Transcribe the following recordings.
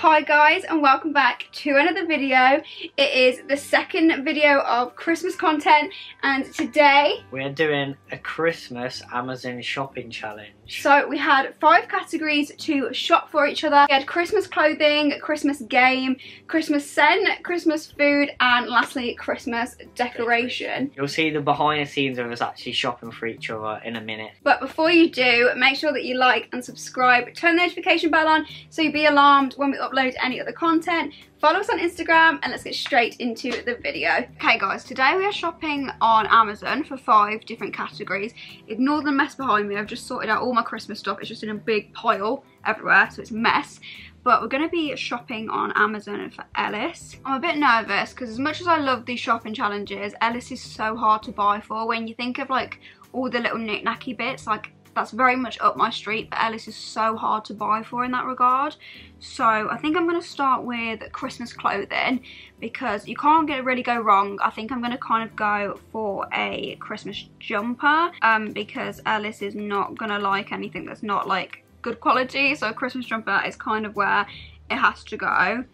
Hi guys and welcome back to another video. It is the second video of Christmas content and today We're doing a Christmas Amazon shopping challenge. So we had five categories to shop for each other. We had Christmas clothing, Christmas game, Christmas scent, Christmas food and lastly Christmas decoration. You'll see the behind the scenes of us actually shopping for each other in a minute. But before you do, make sure that you like and subscribe, turn the notification bell on so you'll be alarmed when we upload any other content. Follow us on Instagram and let's get straight into the video. Okay guys, today we are shopping on Amazon for five different categories. Ignore the mess behind me, I've just sorted out all my Christmas stuff. It's just in a big pile everywhere, so it's mess. But we're going to be shopping on Amazon for Ellis. I'm a bit nervous because as much as I love these shopping challenges, Ellis is so hard to buy for. When you think of like all the little knick-knacky bits, like that's very much up my street but Ellis is so hard to buy for in that regard. So I think I'm going to start with Christmas clothing because you can't get really go wrong. I think I'm going to kind of go for a Christmas jumper um, because Ellis is not going to like anything that's not like good quality. So a Christmas jumper is kind of where it has to go.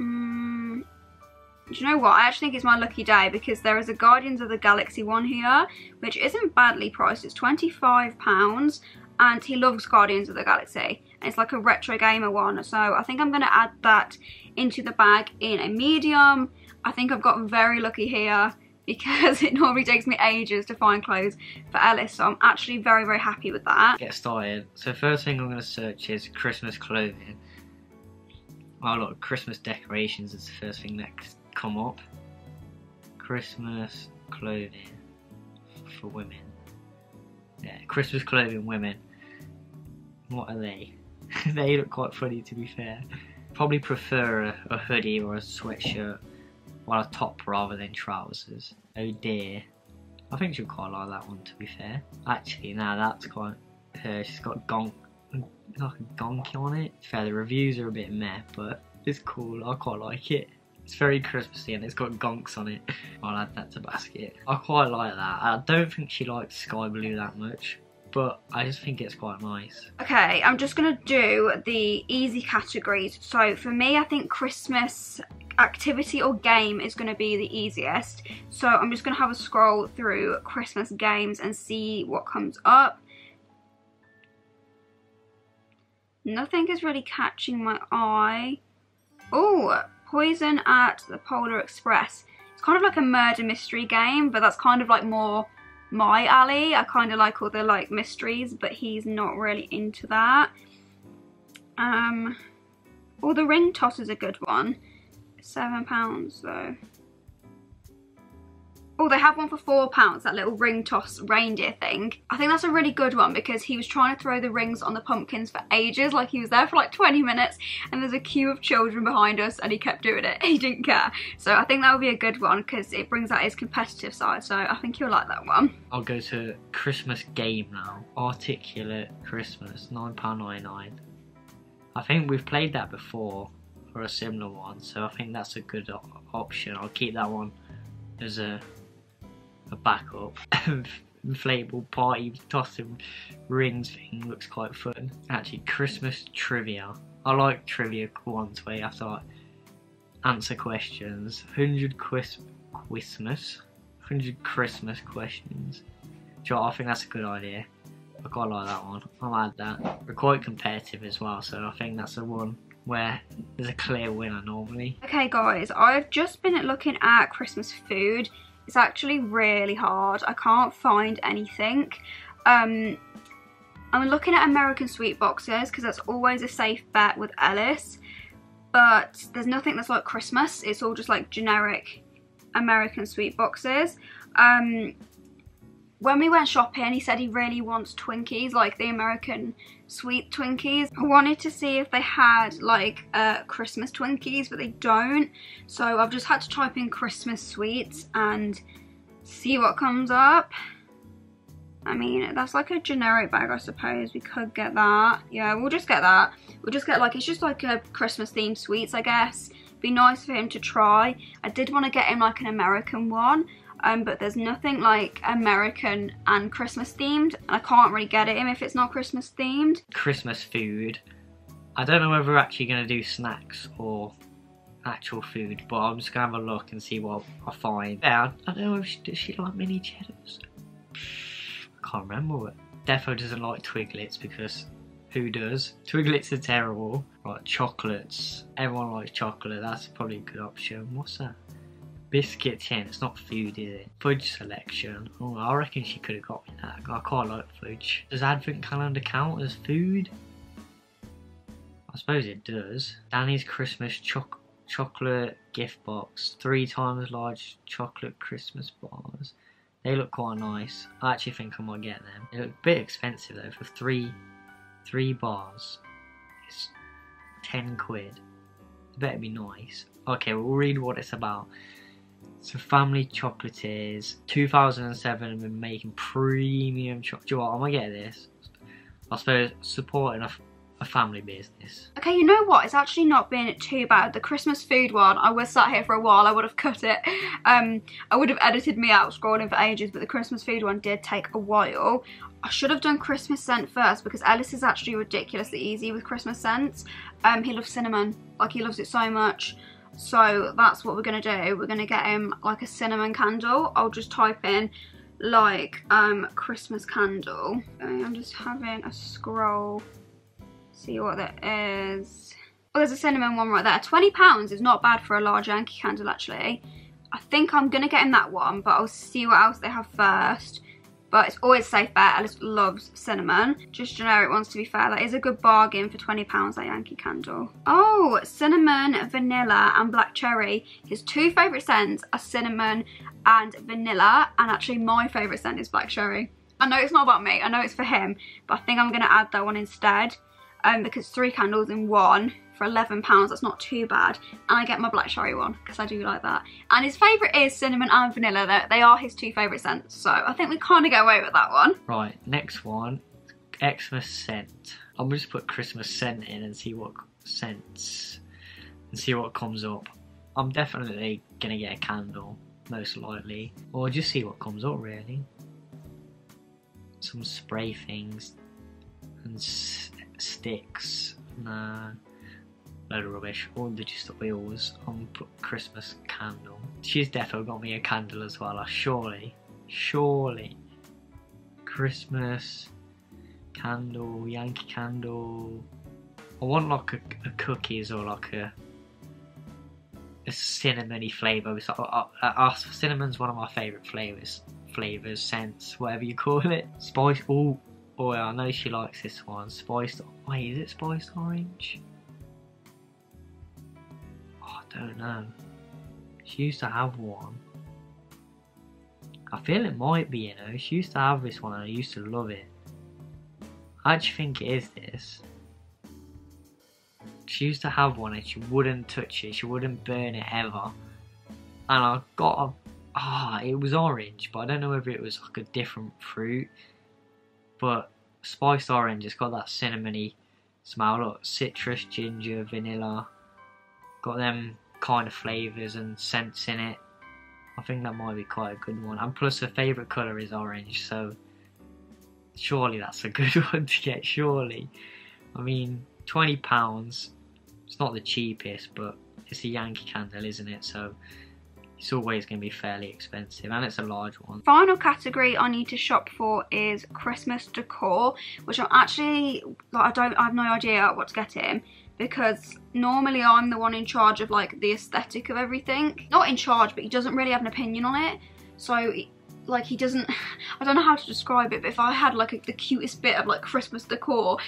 Mm, do you know what? I actually think it's my lucky day because there is a Guardians of the Galaxy one here, which isn't badly priced. It's £25 and he loves Guardians of the Galaxy. And it's like a retro gamer one. So I think I'm going to add that into the bag in a medium. I think I've gotten very lucky here because it normally takes me ages to find clothes for Ellis. So I'm actually very, very happy with that. Get started. So first thing I'm going to search is Christmas clothing. Well, look, Christmas decorations is the first thing that come up. Christmas clothing for women. Yeah, Christmas clothing women. What are they? they look quite funny to be fair. Probably prefer a, a hoodie or a sweatshirt or a top rather than trousers. Oh dear. I think she'll quite like that one to be fair. Actually, now that's quite her. She's got gonk, like a gonky on it. Fair, the reviews are a bit meh, but it's cool. I quite like it. It's very Christmassy and it's got gonks on it. I'll add that to basket. I quite like that. I don't think she likes sky blue that much, but I just think it's quite nice. Okay, I'm just to do the easy categories. So for me, I think Christmas activity or game is to be the easiest. So I'm just to have a scroll through Christmas games and see what comes up. Nothing is really catching my eye. Oh, Poison at the Polar Express. It's kind of like a murder mystery game, but that's kind of like more my alley. I kind of like all the like mysteries, but he's not really into that. Um, or the ring toss is a good one. Seven pounds though. Oh, they have one for four pounds, that little ring toss reindeer thing. I think that's a really good one because he was trying to throw the rings on the pumpkins for ages. Like he was there for like 20 minutes and there's a queue of children behind us and he kept doing it. He didn't care. So I think that would be a good one because it brings out his competitive side. So I think you'll like that one. I'll go to Christmas game now. Articulate Christmas, £9.99. I think we've played that before for a similar one. So I think that's a good option. I'll keep that one as a a backup. Inflatable party tossing rings thing looks quite fun. Actually, Christmas trivia. I like trivia ones where you have to like answer questions. 100 Christmas. 100 Christmas questions. You know I think that's a good idea. I quite like that one. I'll add that. We're quite competitive as well, so I think that's the one where there's a clear winner normally. Okay guys, I've just been looking at Christmas food it's actually really hard. I can't find anything. Um, I'm looking at American sweet boxes because that's always a safe bet with Ellis. But there's nothing that's like Christmas. It's all just like generic American sweet boxes. Um, when we went shopping, he said he really wants Twinkies, like the American sweet Twinkies. I wanted to see if they had like uh, Christmas Twinkies, but they don't. So I've just had to type in Christmas sweets and see what comes up. I mean, that's like a generic bag, I suppose. We could get that. Yeah, we'll just get that. We'll just get like, it's just like a Christmas themed sweets, I guess. Be nice for him to try. I did want to get him like an American one. Um, but there's nothing like American and Christmas themed. I can't really get it in if it's not Christmas themed. Christmas food. I don't know whether we're actually going to do snacks or actual food, but I'm just going to have a look and see what I find. Yeah, I don't know if she, does she like mini cheddars? I can't remember. Defo doesn't like Twiglets because who does? Twiglets are terrible. Right, chocolates. Everyone likes chocolate. That's probably a good option. What's that? Biscuit tin. It's not food, is it? Fudge selection. Oh, I reckon she could have got me that. I quite like fudge. Does advent calendar count as food? I suppose it does. Danny's Christmas choc chocolate gift box. Three times large chocolate Christmas bars. They look quite nice. I actually think I might get them. They look a bit expensive though for three three bars. It's ten quid. It better be nice. Okay, we'll read what it's about. So family chocolatiers, 2007 have been making premium chocolate. Do you know what, I'm gonna get this. I suppose supporting a a family business. Okay, you know what? It's actually not been too bad. The Christmas food one, I was sat here for a while. I would have cut it. Um, I would have edited me out scrolling for ages, but the Christmas food one did take a while. I should have done Christmas scent first because Ellis is actually ridiculously easy with Christmas scents. Um, he loves cinnamon. Like, he loves it so much. So that's what we're going to do. We're going to get him like a cinnamon candle. I'll just type in like um Christmas candle. I'm just having a scroll see what that is. Oh, there's a cinnamon one right there. £20 is not bad for a large Yankee candle, actually. I think I'm going to get him that one, but I'll see what else they have first. But it's always safe bet. Ellis loves cinnamon. Just generic ones, to be fair. That is a good bargain for £20, that Yankee candle. Oh, cinnamon, vanilla, and black cherry. His two favourite scents are cinnamon and vanilla. And actually, my favourite scent is black cherry. I know it's not about me. I know it's for him. But I think I'm going to add that one instead um, because three candles in one for £11, that's not too bad. And I get my black cherry one, because I do like that. And his favourite is cinnamon and vanilla. They're, they are his two favourite scents, so I think we kind of get away with that one. Right, next one, Xmas scent. I'm gonna just put Christmas scent in and see what scents, and see what comes up. I'm definitely to get a candle, most likely. Or just see what comes up, really. Some spray things. And sticks, nah, load of rubbish, all the just oils on Christmas candle. She's definitely got me a candle as well, surely, surely. Christmas candle, Yankee candle. I want like a, a cookies or like a a cinnamony flavour. So, uh, uh, uh, cinnamon's one of my favourite flavours, flavours, scents, whatever you call it. Spice. Oh, Oh, I know she likes this one. Spiced. Wait, is it spiced orange? Don't know. She used to have one. I feel it might be, you know. She used to have this one and I used to love it. I actually think it is this. She used to have one and she wouldn't touch it. She wouldn't burn it ever. And I got a... Ah, oh, it was orange, but I don't know whether it was like a different fruit but spiced orange, it's got that cinnamony smell. Look, citrus, ginger, vanilla. Got them kind of flavours and scents in it. I think that might be quite a good one. And plus, her favourite colour is orange, so surely that's a good one to get. Surely, I mean, twenty pounds. It's not the cheapest, but it's a Yankee candle, isn't it? So it's always going to be fairly expensive and it's a large one. Final category I need to shop for is Christmas decor, which I'm actually, like, I don't, I have no idea what to get him because normally I'm the one in charge of like the aesthetic of everything. Not in charge, but he doesn't really have an opinion on it. So like he doesn't, I don't know how to describe it, but if I had like a, the cutest bit of like Christmas decor,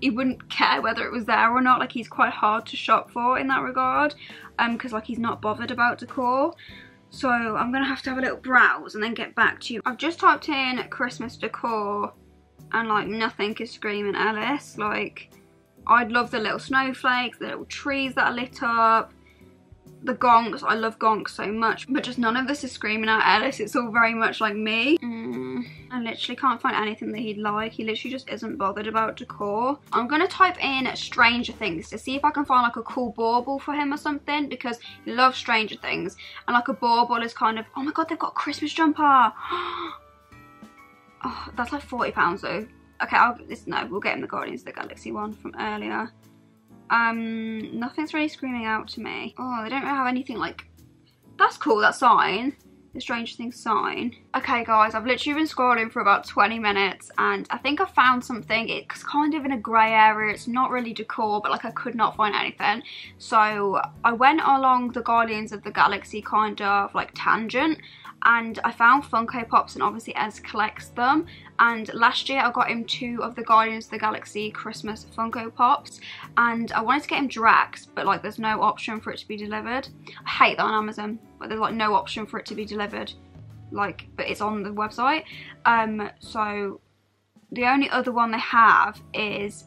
he wouldn't care whether it was there or not. Like he's quite hard to shop for in that regard um, because like he's not bothered about decor. So I'm gonna have to have a little browse and then get back to you. I've just typed in Christmas decor and like nothing is screaming Ellis. Like I'd love the little snowflakes, the little trees that are lit up, the gonks. I love gonks so much, but just none of this is screaming out Ellis. It's all very much like me. Mm. I literally can't find anything that he'd like. He literally just isn't bothered about decor. I'm going to type in Stranger Things to see if I can find like a cool bauble for him or something because he loves Stranger Things. And like a bauble is kind of, oh my god, they've got a Christmas jumper. oh, that's like £40 though. Okay, I'll, this, no, we'll get him the Guardians of the Galaxy one from earlier. Um, nothing's really screaming out to me. Oh, they don't really have anything like, that's cool, that sign the Stranger Things sign. Okay guys, I've literally been scrolling for about 20 minutes and I think I found something. It's kind of in a grey area. It's not really decor, but like I could not find anything. So I went along the Guardians of the Galaxy kind of like tangent and I found Funko Pops and obviously Ez collects them and last year I got him two of the Guardians of the Galaxy Christmas Funko Pops and I wanted to get him Drax but like there's no option for it to be delivered. I hate that on Amazon but there's like no option for it to be delivered like but it's on the website. Um so the only other one they have is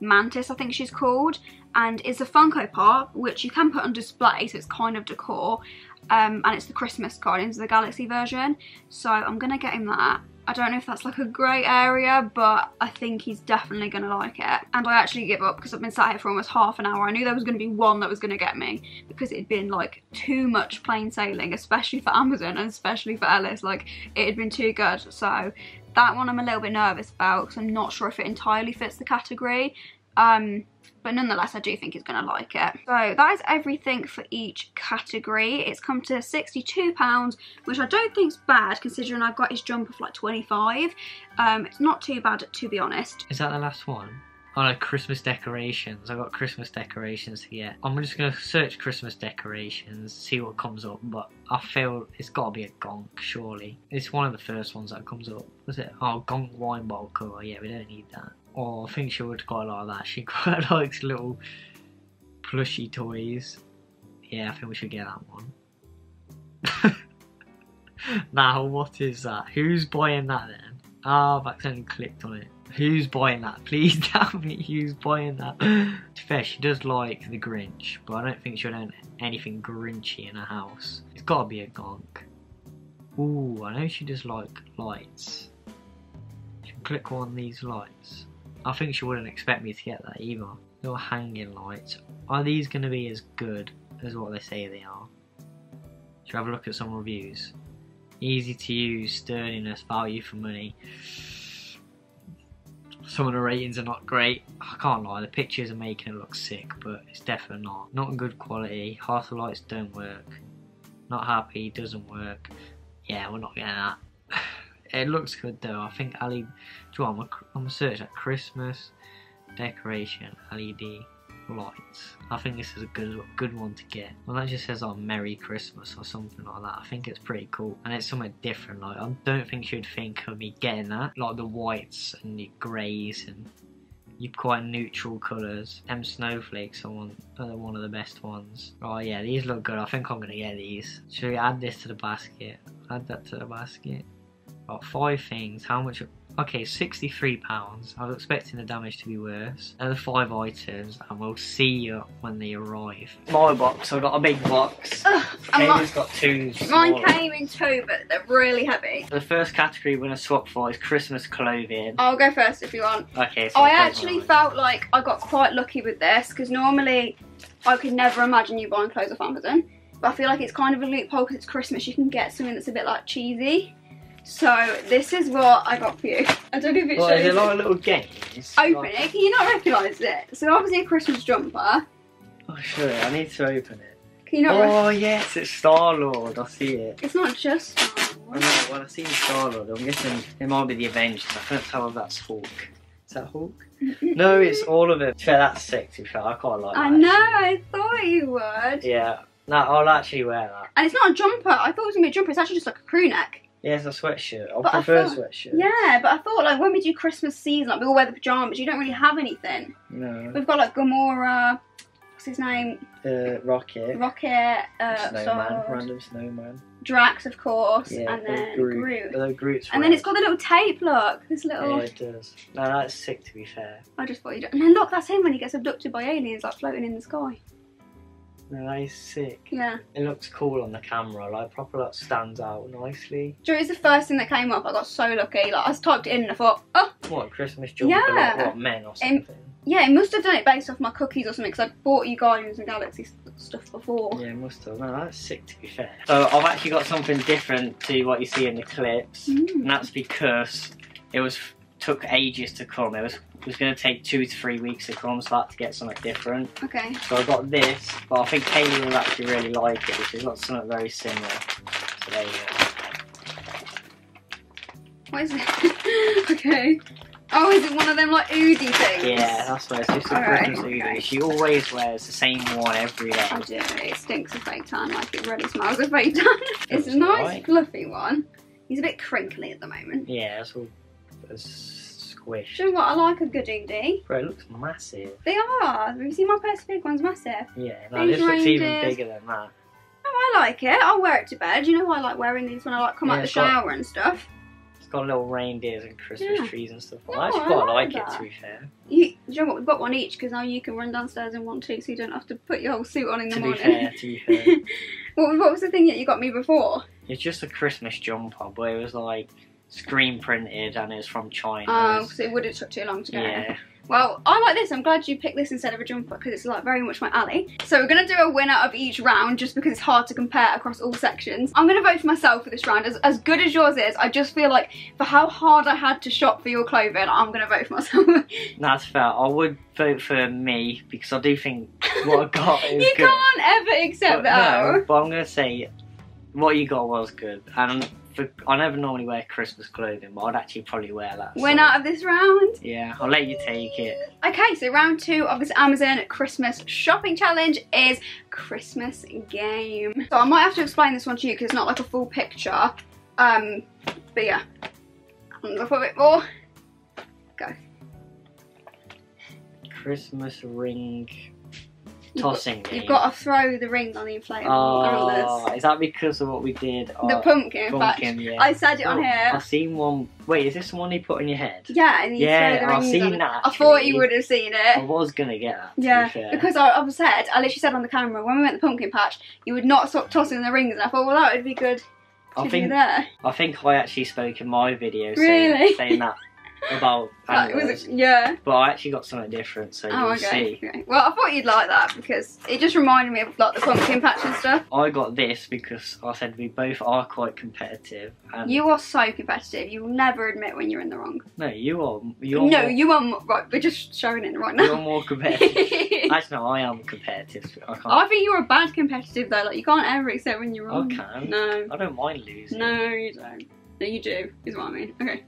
Mantis I think she's called and it's a Funko Pop which you can put on display so it's kind of decor um, and it's the Christmas Guardians of the Galaxy version. So I'm gonna get him that I don't know if that's like a grey area, but I think he's definitely going to like it. And I actually give up because I've been sat here for almost half an hour. I knew there was going to be one that was going to get me because it'd been like too much plain sailing, especially for Amazon and especially for Ellis. Like it had been too good. So that one I'm a little bit nervous about because I'm not sure if it entirely fits the category. Um, but nonetheless I do think he's going to like it. So that is everything for each category. It's come to £62, which I don't think is bad considering I've got his jumper for like 25 um, It's not too bad to be honest. Is that the last one? Oh no, Christmas decorations. I got Christmas decorations get. I'm just gonna search Christmas decorations, see what comes up, but I feel it's gotta be a gonk, surely. It's one of the first ones that comes up. Was it? Oh, gonk wine bottle cover. Yeah, we don't need that. Oh, I think she would quite like that. She quite likes little plushy toys. Yeah, I think we should get that one. now, what is that? Who's buying that then? Ah, oh, I've accidentally clicked on it. Who's buying that? Please tell me who's buying that. to fair, she does like the Grinch, but I don't think she'll own anything Grinchy in her house. It's gotta be a gonk. Ooh, I know she does like lights. She'll click on these lights. I think she wouldn't expect me to get that either. Little hanging lights. Are these going to be as good as what they say they are? Should have a look at some reviews? Easy to use, sturdiness, value for money. Some of the ratings are not great. I can't lie, the pictures are making it look sick, but it's definitely not. Not good quality, half the lights don't work. Not happy, doesn't work. Yeah, we're not getting that. It looks good though. I think Ali, do I'm gonna search at Christmas decoration LED lights. I think this is a good good one to get. Well, that just says like Merry Christmas or something like that. I think it's pretty cool and it's something different. Like I don't think you'd think of me getting that. Like the whites and the greys and you quite neutral colours. M snowflakes are one, are one of the best ones. Oh yeah, these look good. I think I'm gonna get these. Should we add this to the basket? Add that to the basket. Got five things. How much? Okay, £63. I was expecting the damage to be worse. Another five items, and we'll see you when they arrive. My box, I've got a big box. Ugh, Kayla's got two. Mine came in two, but they're really heavy. The first category we're going to swap for is Christmas clothing. I'll go first if you want. Okay, so I actually felt like I got quite lucky with this, because normally I could never imagine you buying clothes off Amazon. But I feel like it's kind of a loophole because it's Christmas. You can get something that's a bit like cheesy. So this is what I got for you. I don't know if it well, shows. Is it like a little game? Open like... it. Can you not recognise it? So obviously a Christmas jumper. Oh sure, I need to open it. Can you not? Oh yes, it's Star Lord. I see it. It's not just Star Lord. I oh, know. Well, I see Star Lord. I'm guessing it might be the Avengers. I can't tell if that's Hulk. Is that Hulk? no, it's all of them. Fair, that's sick. To fair, I quite like. I that, know. I thought you would. Yeah. No, I'll actually wear that. And it's not a jumper. I thought it was gonna be a jumper. It's actually just like a crew neck. Yeah, it's a sweatshirt. I but prefer I thought, sweatshirt. Yeah, but I thought like when we do Christmas season, like we all wear the pajamas. You don't really have anything. No. We've got like Gamora. What's his name? Uh, Rocket. Rocket. Uh, snowman. Random snowman. Drax, of course, yeah, and then Groot. Groot. Groot's and then it's got the little tape. Look, this little. Yeah, it does. No, that's sick. To be fair. I just thought you. And then look, that's him when he gets abducted by aliens, like floating in the sky. Is sick. Yeah. It looks cool on the camera, like proper like stands out nicely. Know, it's the first thing that came up. I got so lucky. Like I typed it in and I thought, oh, What Christmas? Like, Yeah. what men or something? yeah, it must have done it based off my cookies or something. Because I bought you Guardians and Galaxy stuff before. Yeah, must have. No, that's sick to be fair. So I've actually got something different to what you see in the clips, Mm. and that's because it was took ages to come. It was it was going to take two to three weeks to come, so I had to get something different. Okay. So I got this, but I think Kayleigh will actually really like it. She's got something very similar. So there you uh, go. What is it? okay. Oh, is it one of them like Oodie things? Yeah, that's where it's just a Christmas okay. She always wears the same one every day. I do. It stinks of fake tan, like it really smells of fake tan. it's a nice, alright. fluffy one. He's a bit crinkly at the moment. Yeah, it's all it's squished. Do you know what? I like a good Oodie. Bro, it looks massive. They are. Have you seen my Percy Pig one's massive? Yeah, no, These this looks even bigger than that. Oh, I like it. I'll wear it to bed. You know why I like wearing these when I like come Yeah, out the it's got- shower and stuff. It's got little reindeers and Christmas Yeah. trees and stuff. No, I actually I like like it to be fair. You, do you know what? We've got one each because now you can run downstairs in one too, so you don't have to put your whole suit on in the To morning. fair, to be fair. what, what was the thing that you got me before? It's just a Christmas jumper, but it was like screen printed and it's from China. Oh, so it would have took too long to get. yeah. Well, I like this. I'm glad you picked this instead of a jumper because it's like very much my alley. So we're gonna do a winner of each round just because it's hard to compare across all sections. I'm gonna vote for myself for this round. As, as good as yours is, I just feel like for how hard I had to shop for your clothing, I'm gonna vote for myself. That's fair. I would vote for me because I do think what I got is good. you good. can't ever accept but, that. no, but I'm gonna say what you got was good. And for, I never normally wear Christmas clothing, but I'd actually probably wear that. so- Win out of this round. Yeah, I'll let you take it. Okay, so round two of this Amazon Christmas shopping challenge is Christmas game. So I might have to explain this one to you because it's not like a full picture. Um, but yeah, I'm gonna put a bit more. Go. Christmas ring You've got- tossing. You've got to throw the ring on the inflatable. Oh, on is that because of what we did? Oh, the pumpkin, in pumpkin, yeah. I said it on Oh, here. I've seen one. Wait, is this the one you put on your head? Yeah, and you Yeah, I've seen on that, I thought you would have seen it. I was gonna get that. Yeah, be because I, I said, I literally said on the camera when we went to the pumpkin patch, you would not stop tossing the rings, and I thought, well, that would be good I think. I think I actually spoke in my video Really? saying, saying that about yeah. but I actually got something different, so Oh, you'll okay. see. okay. Well, I thought you'd like that because it just reminded me of like the pumpkin patch and stuff. I got this because I said we both are quite competitive, and You are so competitive. You will never admit when you're in the wrong. no, you are. You're no, more, you are mo- right. We're just showing it right now. You're more competitive. Actually, no, I am competitive. I can't. I think you're a bad competitive though. Like you can't ever accept when you're wrong. I can. No, I don't mind losing. no, you don't. No, you do. Is what I mean. Okay.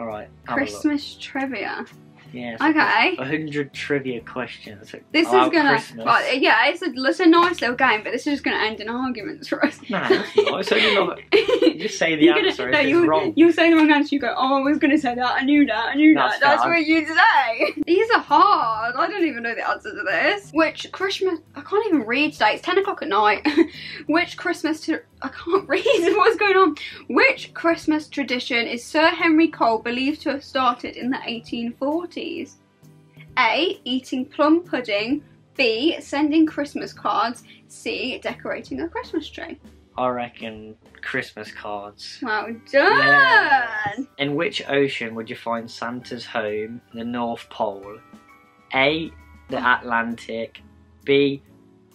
All right. have a look. Christmas trivia. Yes. Okay. A hundred trivia questions. This is gonna, Christmas. yeah, it's a, it's a nice little game, but this is just gonna end in arguments for us. No, it's not. It's only not. You just say the You're gonna- answer no, if it's you, wrong. You say the wrong answer, you go, oh, I was going to say that, I knew that, I knew That's that. That's what you say. These are hard. I don't even know the answer to this. Which Christmas, I can't even read today. It's 10 o'clock at night. Which Christmas, to, I can't read. What's going on? Which Christmas tradition is Sir Henry Cole believed to have started in the 1840s? A. Eating plum pudding. B. Sending Christmas cards. C. Decorating a Christmas tree. I reckon Christmas cards. Well done. Yeah. In which ocean would you find Santa's home, the North Pole? A. The Atlantic. B.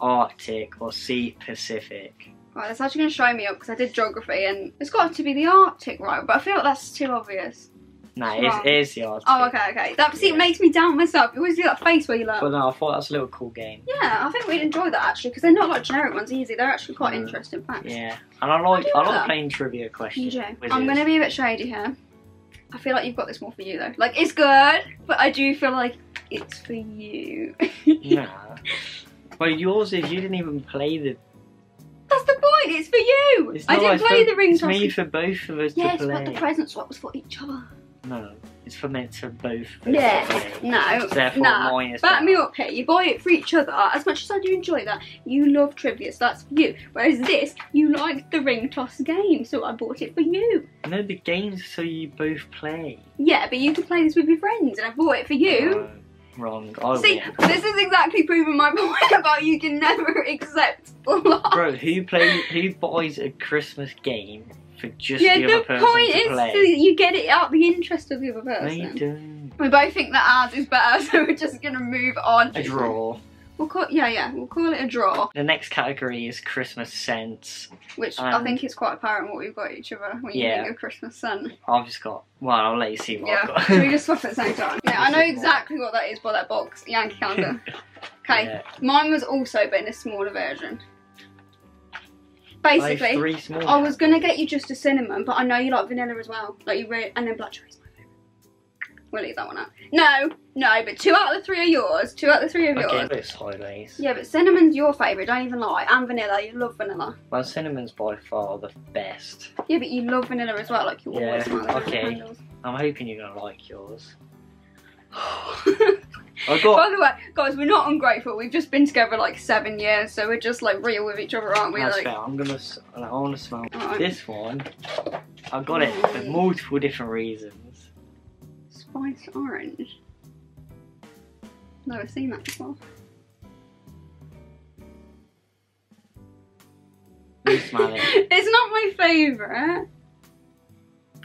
Arctic. Or C. Pacific. Right, that's actually going to show me up because I did geography and it's got to be the Arctic, right? But I feel like that's too obvious. No, Wrong. it's, it is the Arctic. Oh, okay, okay. That see, Yeah. makes me doubt myself. You always do that face where you like. But no, I thought that was a little cool game. Yeah, I think we'd enjoy that actually because they're not like generic ones easy. They're actually quite Mm. interesting facts. Yeah, and I like do I like playing trivia You questions. do. I'm going to be a bit shady here. I feel like you've got this more for you though. Like it's good, but I do feel like it's for you. Nah. Well, yours is you didn't even play the. That's the point. It's for you. It's I didn't play for- the ring It's toss. made for both of us Yes, to play. but the present swap was for each other. No, it's for meant to both. of Yeah, no, no. Back me up here. You buy it for each other. As much as I do enjoy that, you love trivia, so that's for you. Whereas this, you like the ring toss game, so I bought it for you. No, the game's so you both play. Yeah, but you can play this with your friends, and I bought it for you. No. Wrong. I See, win. this is exactly proving my point about you can never accept lies. Bro, who plays? Who buys a Christmas game for just yeah, the the other person point to is play? so you get it out the interest of the other person. We both think that ours is better, so we're just gonna move on. A draw. We'll call yeah, yeah, we'll call it a draw, The next category is Christmas scents. which I um, think is quite apparent what we've got each other when you Yeah. think of Christmas scent. I've just got. Well, I'll let you see what I've Yeah, we just swap at the same time? Yeah, I know exactly what that is by that box, Yankee Candle. Okay, Yeah. mine was also but in a smaller version. Basically, three. I was gonna get you just a cinnamon, but I know you like vanilla as well. Like you re- and then black favourite. We'll leave that one out. No, no, but two out of the three are yours. Two out of the three are yours. but it's sideways. Yeah, but cinnamon's your favourite, don't even lie. And vanilla, you love vanilla. Well, cinnamon's by far the best. Yeah, but you love vanilla as well, like you Yeah, always smell okay. candles. I'm hoping you're gonna like yours. By I got. By the way, guys, we're not ungrateful. We've just been together like seven years, so we're just like real with each other, aren't we? That's Like, fair. I'm gonna. I want to smell Alright. this one. I got it for Mm. multiple different reasons. Spiced orange. Never seen that before. You smell it. it's not my favourite.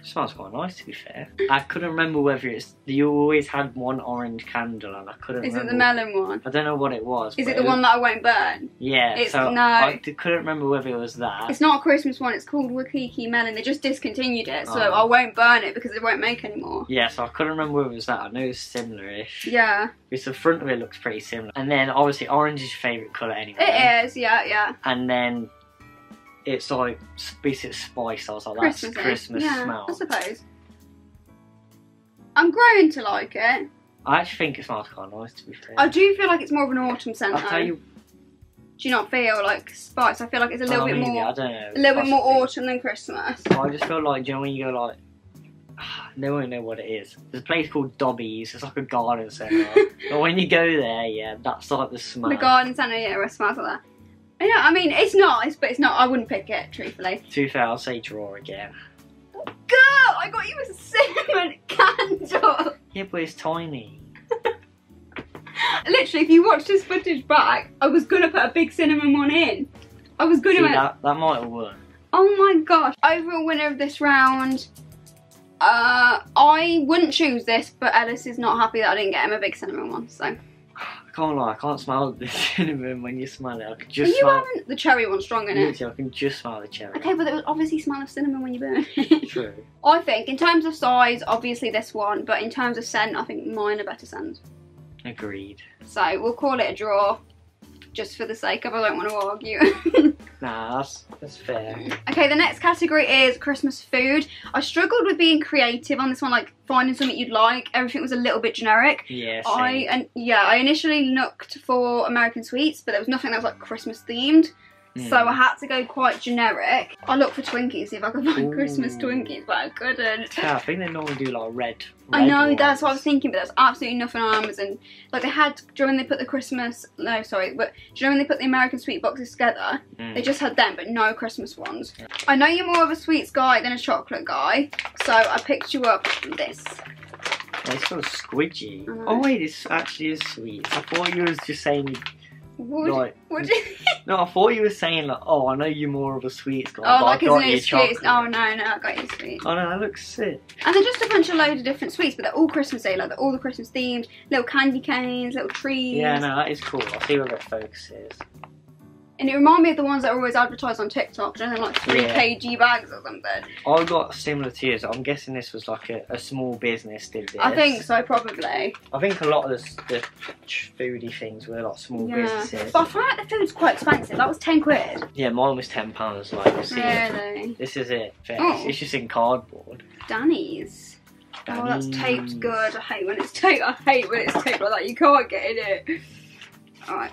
It smells quite nice, to be fair. I couldn't remember whether it's. You always had one orange candle, and I couldn't Is it remember. the melon one? I don't know what it was. Is it the one that I won't burn? Yeah. It's- so no. I couldn't remember whether it was that. It's not a Christmas one. It's called Waikiki Melon. They just discontinued it, so Oh. I won't burn it because they won't make anymore. Yeah, so I couldn't remember whether it was that. I know it's similar-ish. Yeah, Because the front of it looks pretty similar. And then obviously orange is your favourite colour anyway. it is. Yeah, yeah. And then it's like basic spice. I was like, that's Christmas. Christmas yeah, smell. I suppose. I'm growing to like it. I actually think it smells quite nice to be fair. I do feel like it's more of an autumn scent. I'll tell you. Do you not feel like spice? I feel like it's a little I bit more, I don't know. a little bit more autumn than Christmas. I just feel like, do you know when you go like, they won't know what it is. There's a place called Dobby's. It's like a garden centre. but when you go there, yeah, that's like the smell. The garden centre, yeah, it smells like that. Yeah, I mean it's nice, but it's not. I wouldn't pick it, truthfully. To be fair, I'll say draw again. Girl, I got you a cinnamon candle. Yeah, but it's tiny. Literally, if you watch this footage back, I was gonna put a big cinnamon one in. I was See, gonna. that, that might have won. Oh my gosh! Overall winner of this round. Uh, I wouldn't choose this, but Ellis is not happy that I didn't get him a big cinnamon one. So, can't lie, I can't smell the cinnamon when you smell it. I can just you smell. having the cherry one strong in it? I can just smell the cherry. Okay, but there was obviously smell of cinnamon when you burn it. True. I think in terms of size, obviously this one, but in terms of scent, I think mine are better scents. Agreed. So we'll call it a draw, just for the sake of I don't want to argue. Nah, that's that's fair. okay, the next category is Christmas food. I struggled with being creative on this one, like finding something you'd like. Everything was a little bit generic. Yeah. I and yeah, I initially looked for American sweets, but there was nothing that was like Christmas themed. So. I had to go quite generic. I looked for Twinkies, see if I could find Christmas Twinkies, but I couldn't. Yeah, I think they normally do like red. I red know, that's what I was thinking, but there's absolutely nothing on Amazon. Like they had, do you know when they put the Christmas, no, sorry, but do you know when they put the American sweet boxes together? Mm. They just had them, but no Christmas ones. I know you're more of a sweets guy than a chocolate guy, so I picked you up this. It's sort of squidgy. Oh wait, this actually is sweet. I thought you was just saying What, like. do you No, I thought you were saying like, oh, I know you're more of a sweets guy. Oh, like I an excuse. chocolate. Oh, no, no, I got you sweet. Oh no, that looks sick. And they're just a bunch of load of different sweets, but they're all Christmassy. Like they're all the Christmas themed, little candy canes, little trees. Yeah, no, that is cool. I'll see where it focuses. And it reminded me of the ones that are always advertised on TikTok. They're like three Yeah. kg bags or something. I got similar to yours. I'm guessing this was like a, a small business did this. I think so, probably. I think a lot of the, the foodie things were like small Yeah. businesses. But I found out the food's quite expensive. That was ten quid. Yeah, mine was ten pounds. Like you see. Really? this is it. Oh. It's, Oh. it's just in cardboard. Danny's. Oh, that's taped good. I hate when it's taped. I hate when it's taped like that. You can't get in it. Alright.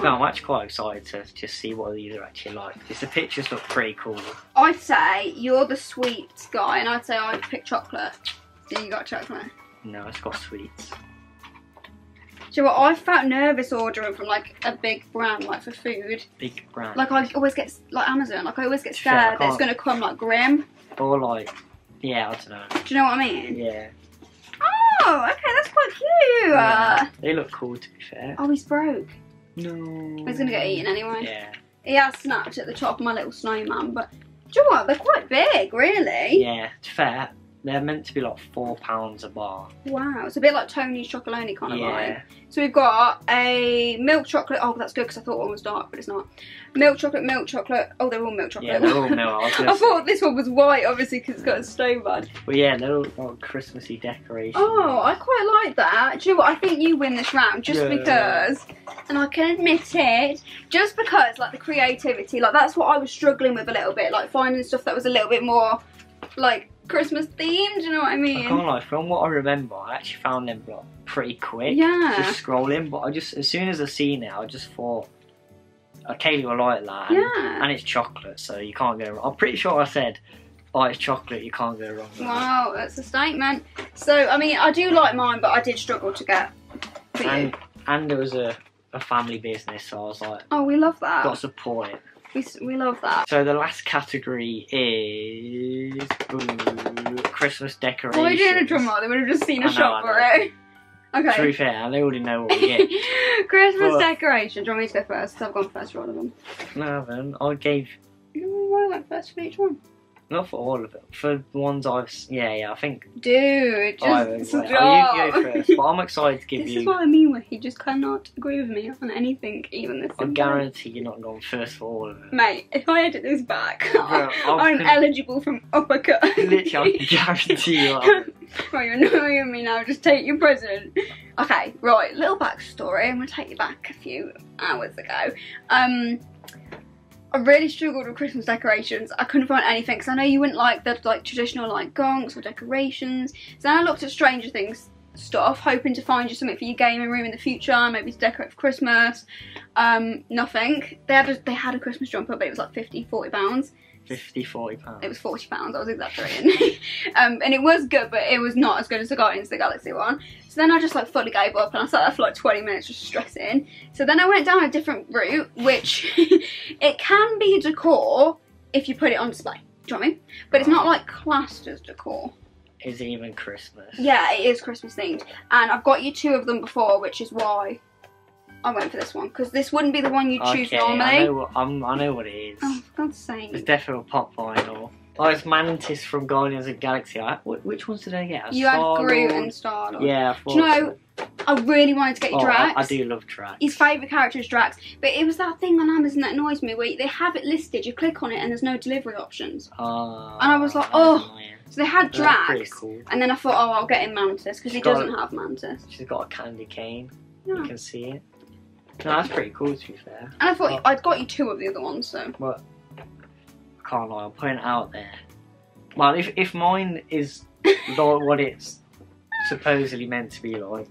I'm actually quite excited to just see what these are actually like. Because the pictures look pretty cool. I'd say you're the sweets guy, and I'd say I'd pick chocolate. Yeah, you got chocolate. No, it's got sweets. Know what? I felt nervous ordering from like a big brand, like for food. Big brand. Like I always get like Amazon. Like I always get Sure, scared that it's gonna come like grim. or like, yeah, I don't know. Do you know what I mean? Yeah. Oh, okay, that's quite cute. Yeah. They look cool, to be fair. Oh, he's broke. No. He's gonna get eaten anyway. Yeah. He has snapped at the top of my little snowman, but do you know what? They're quite big, really. Yeah, to fair, they're meant to be like four pounds a bar. Wow, it's a bit like Tony's Chocolonely kind of vibe. Yeah. So we've got a milk chocolate. Oh, that's good because I thought one was dark, but it's not. Milk chocolate, milk chocolate. Oh, they're all milk chocolate. Yeah, they're all milk. I I thought this one was white, obviously, because it's got a snowman. But yeah, they're all like Christmassy decorations. Oh, I quite like that. Do you know what? I think you win this round just Yeah. because, and I can admit it, just because, like, the creativity, like, that's what I was struggling with a little bit, like, finding stuff that was a little bit more, like, Christmas themed, you know what I I mean? can't lie, from what I remember, I actually found them like pretty quick. Yeah. Just scrolling, but I just as soon as I seen it, I just thought, Kayleigh will like that. And, Yeah. and it's chocolate, so you can't go wrong. I'm pretty sure I said, oh, it's chocolate, you can't go wrong. Wow, that's a statement. So, I mean, I do like mine, but I did struggle to get. And and there was a, a family business, so I was like, Oh, we love got that. to support it. We, we love that. So the last category is ooh, Christmas decorations. Are you doing a drum roll? They would have just seen a I know, shop for it. Okay. To be fair, they already know what we get. Christmas But- decorations. Do you want me to go first? Because I've gone first for all of them. no, then I gave No, why I went first for each one? Not for all of it. For the ones I've s- yeah yeah I think Dude, just I will. stop. Oh, you go first. But I'm excited to give this is you. what I mean when he just cannot agree with me on anything, even this. I simple. guarantee you're not going first for all of it. Mate, if I edit this back, Bro, I'm I'm eligible from uppercut. Literally, I can guarantee you. are. Right, you're annoying me now. Just take your present. Okay, right. Little backstory. I'm gonna take you back a few hours ago. Um, I really struggled with Christmas decorations. I couldn't find anything because I know you wouldn't like the like traditional like gonks or decorations. So then I looked at Stranger Things stuff, hoping to find you something for your gaming room in the future, maybe to decorate for Christmas. Um, nothing. They had a, they had a Christmas jumper, but it was like 50, 40 pounds. 50, 40 pounds. It was forty pounds. I was exaggerating, um, and it was good, but it was not as good as the Guardians of the Galaxy one. So then I just like fully gave up, and I sat there for like twenty minutes just stressing. So then I went down a different route, which it can be decor if you put it on display. Do you know what I mean? But it's not like classed as decor. Is it even Christmas? Yeah, it is Christmas themed, and I've got you two of them before, which is why I went for this one because this wouldn't be the one you choose Okay, normally. I know, what, I'm, I know what it is. Oh, for God's It's definitely a pop vinyl. Oh, it's Mantis from Guardians of the Galaxy. I, which ones did I get? A You had? Groot and Star Lord. Yeah, I Do you know, I really wanted to get you Oh, Drax. I, I do love Drax. His favourite character is Drax, but it was that thing on Amazon that annoys me where they have it listed, you click on it, and there's no delivery options. Ah, And I was like, oh, annoying. So they had Drax, cool. and then I thought, oh, I'll get him Mantis because he doesn't it. have Mantis. She's got a candy cane. Yeah. You can see it. No, that's pretty cool to be fair. And I thought Oh. I'd got you two of the other ones, so I can't lie, I'm putting it out there. Well, if if mine is like what it's supposedly meant to be like,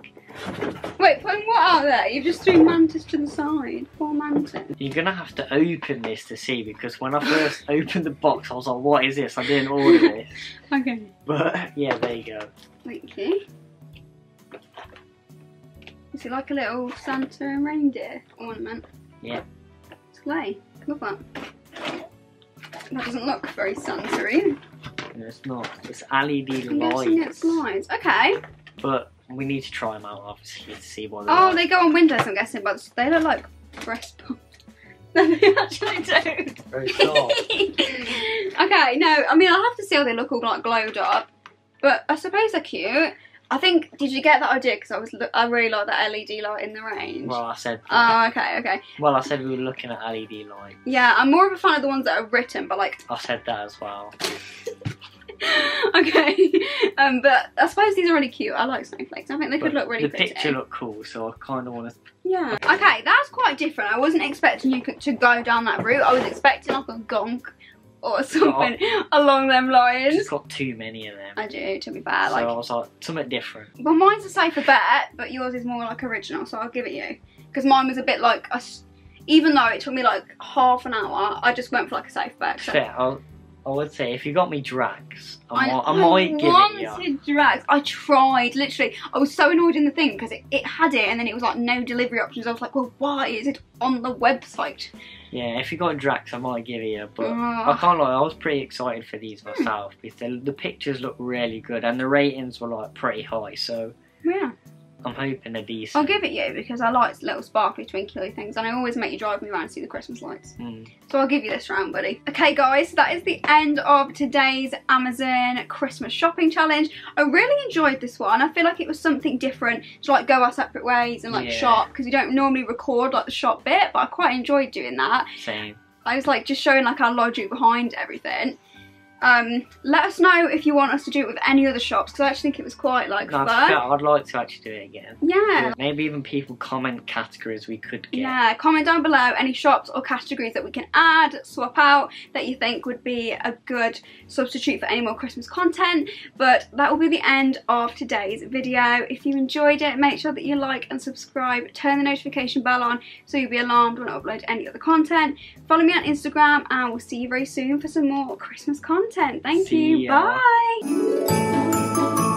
wait, putting what out there? You just threw Mantis to the side. Poor Mantis. you're gonna have to open this to see because when I first opened the box, I was like, "What is this? I didn't order this." Okay, But yeah, there you go. thank you. Is like a little Santa and reindeer ornament? Yeah. Slay. Love that. That doesn't look very Santa-y. No, it's not. It's LED I'm guessing it lights. Okay. But we need to try them out obviously to see what they Oh, are. they go on windows, I'm guessing, but they look like breast pumps. No, they actually do. Very soft. okay, no, I mean, I'll have to see how they look all like glowed up, but I suppose they're cute. I think, did you get that idea? Because I was, I really like that LED light in the range. Well, I said. Oh, okay, okay. well, I said we were looking at LED lights. Yeah, I'm more of a fan of the ones that are written, but like, I said that as well. okay. Um, but I suppose these are really cute. I like snowflakes. I think they could look really the pretty. picture looked cool, so I kind of want to. Yeah. Okay, that's quite different. I wasn't expecting you to go down that route. I was expecting like a gonk or something along them lines. Just got too many of them. I do, to be fair. so Like, I was like, something different. well, mine's a safer bet, but yours is more like original, so I'll give it you. Because mine was a bit like, a s even though it took me like half an hour, I just went for like a safe bet. So. Fair. I, I would say if you got me Drax, I, I, might, I might give it you. wanted Drax. I tried, literally. I was so annoyed in the thing because it, it had it and then it was like no delivery options. I was like, well, why is it on the website? Yeah, if you got Drax, I might give it you. But ah. I can't lie, I was pretty excited for these myself because the, the pictures look really good and the ratings were like pretty high. So Yeah. I'm hoping they're decent. I'll give it you because I like little sparkly twinkly things and I always make you drive me around to see the Christmas lights. Mm. So I'll give you this round, buddy. Okay, guys, that is the end of today's Amazon Christmas shopping challenge. I really enjoyed this one. I feel like it was something different to like go our separate ways and like Yeah. shop because we don't normally record like the shop bit, but I quite enjoyed doing that. Same. I was like just showing like our logic behind everything. Um, let us know if you want us to do it with any other shops because I actually think it was quite like No, fun. to- I'd like to actually do it again. Yeah. Maybe even people comment categories we could get. Yeah, comment down below any shops or categories that we can add, swap out, that you think would be a good substitute for any more Christmas content. But that will be the end of today's video. If you enjoyed it, make sure that you like and subscribe, turn the notification bell on so you'll be alarmed when I upload any other content. Follow me on Instagram and we'll see you very soon for some more Christmas content. Thank See you. Ya. Bye.